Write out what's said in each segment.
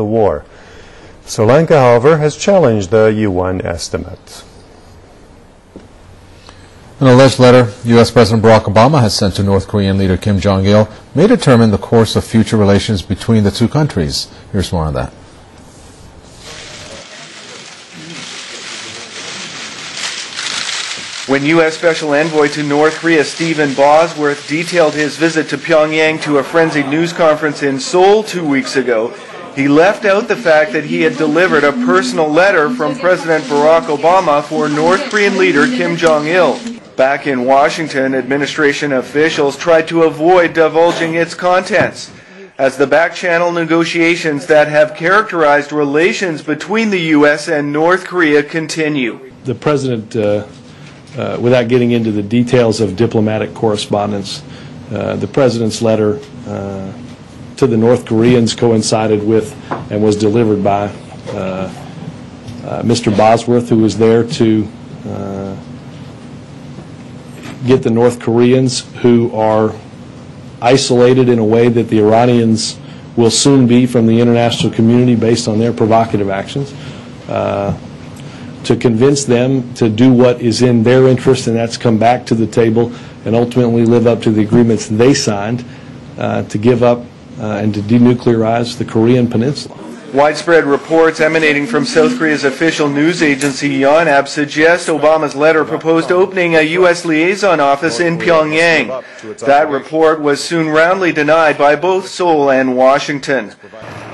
the war. Sri Lanka, however, has challenged the UN estimate. An alleged letter U.S. President Barack Obama has sent to North Korean leader Kim Jong-il may determine the course of future relations between the two countries. Here's more on that. When U.S. Special Envoy to North Korea Stephen Bosworth detailed his visit to Pyongyang to a frenzied news conference in Seoul two weeks ago, he left out the fact that he had delivered a personal letter from President Barack Obama for North Korean leader Kim Jong-il. Back in Washington, administration officials tried to avoid divulging its contents as the back-channel negotiations that have characterized relations between the U.S. and North Korea continue. The president uh, uh, without getting into the details of diplomatic correspondence, uh, the president's letter uh, to the North Koreans coincided with and was delivered by uh, uh, Mr. Bosworth, who was there to uh, get the North Koreans, who are isolated in a way that the Iranians will soon be from the international community based on their provocative actions to convince them to do what is in their interest, and that's come back to the table and ultimately live up to the agreements they signed uh, to give up uh, Uh, and to denuclearize the Korean Peninsula. Widespread reports emanating from South Korea's official news agency Yonhap suggest Obama's letter proposed opening a U.S. liaison office in Pyongyang. That report was soon roundly denied by both Seoul and Washington.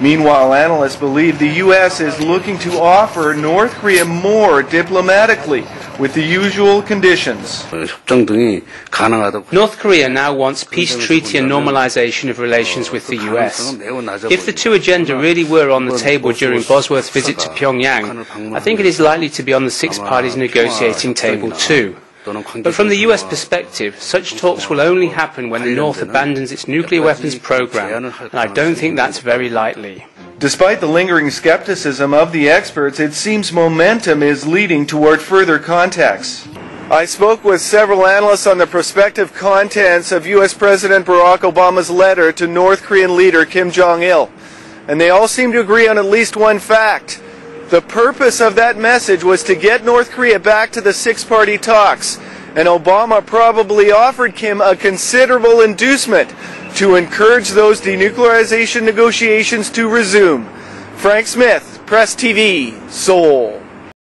Meanwhile, analysts believe the U.S. is looking to offer North Korea more diplomatically with the usual conditions. North Korea now wants peace treaty and normalization of relations with the US. If the two agenda really were on the table during Bosworth's visit to Pyongyang, I think it is likely to be on the six parties negotiating table too. But from the US perspective, such talks will only happen when the North abandons its nuclear weapons program, and I don't think that's very likely. Despite the lingering skepticism of the experts, it seems momentum is leading toward further contacts. I spoke with several analysts on the prospective contents of U.S. President Barack Obama's letter to North Korean leader Kim Jong il, and they all seem to agree on at least one fact. The purpose of that message was to get North Korea back to the six party talks, and Obama probably offered Kim a considerable inducement to encourage those denuclearization negotiations to resume. Frank Smith, Press TV, Seoul.